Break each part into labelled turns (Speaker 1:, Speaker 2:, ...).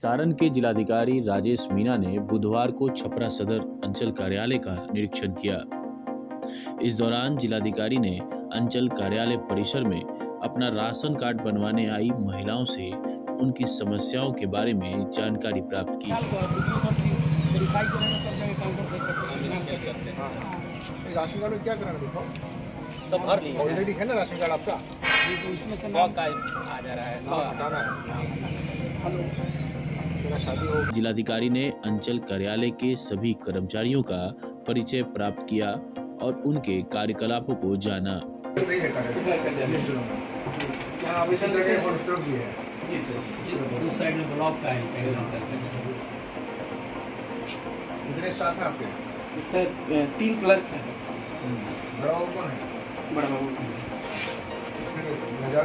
Speaker 1: सारण के जिलाधिकारी राजेश मीना ने बुधवार को छपरा सदर अंचल कार्यालय का निरीक्षण किया। इस दौरान जिलाधिकारी ने अंचल कार्यालय परिसर में अपना राशन कार्ड बनवाने आई महिलाओं से उनकी समस्याओं के बारे में जानकारी प्राप्त की।
Speaker 2: राशन कार्ड क्या कराना देखो।
Speaker 3: तो भर
Speaker 2: ऑलरेडी है ना राशन कार्ड आपका?
Speaker 3: तो इसमें से आ जा रहा है।
Speaker 2: हटाना है। हेलो। हो
Speaker 1: जिलाधिकारी ने अंचल कार्यालय के सभी कर्मचारियों का परिचय प्राप्त किया और उनके कार्यकलापों को जाना।
Speaker 2: कितने स्टाफ है आपके?
Speaker 3: सर तीन क्लर्क है।
Speaker 2: बड़ा कौन है?
Speaker 3: बड़ा बाबू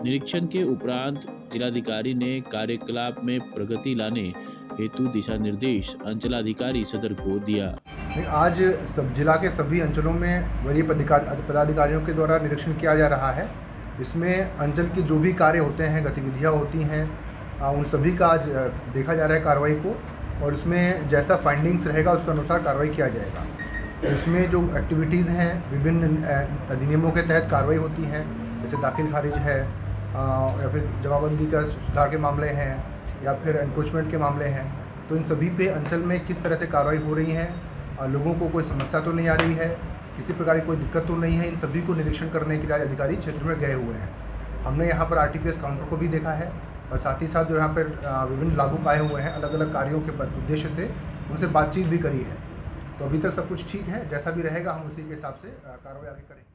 Speaker 1: निरीक्षण के उपरांत जिलाधिकारी ने कार्यकलाप में प्रगति लाने हेतु दिशा निर्देश अंचलाधिकारी सदर को दिया।
Speaker 2: आज सब जिला के सभी अंचलों में वरीय पदाधिकारियों के द्वारा निरीक्षण किया जा रहा है। इसमें अंचल की जो भी कार्य होते हैं, गतिविधियाँ होती हैं उन सभी का आज देखा जा रहा है कार्रवाई को और इसमें जैसा फाइंडिंग्स रहेगा, उसके अनुसार कार्रवाई किया जाएगा। इसमें जो एक्टिविटीज़ हैं, विभिन्न अधिनियमों के तहत कार्रवाई होती है, जैसे दाखिल खारिज है या फिर जमाबंदी का सुधार के मामले हैं, या फिर एनक्रोचमेंट के मामले हैं तो इन सभी पे अंचल में किस तरह से कार्रवाई हो रही है लोगों को कोई समस्या तो नहीं आ रही है, किसी प्रकार की कोई दिक्कत तो नहीं है, इन सभी को निरीक्षण करने के लिए अधिकारी क्षेत्र में गए हुए हैं। हमने यहाँ पर आरटीपीएस काउंटर को भी देखा है, और साथ ही साथ जो यहाँ पर विभिन्न लाभुक आए हुए हैं अलग अलग कार्यों के उद्देश्य से उनसे बातचीत भी करी है। तो अभी तक सब कुछ ठीक है, जैसा भी रहेगा हम उसी के हिसाब से कार्रवाई आगे करेंगे।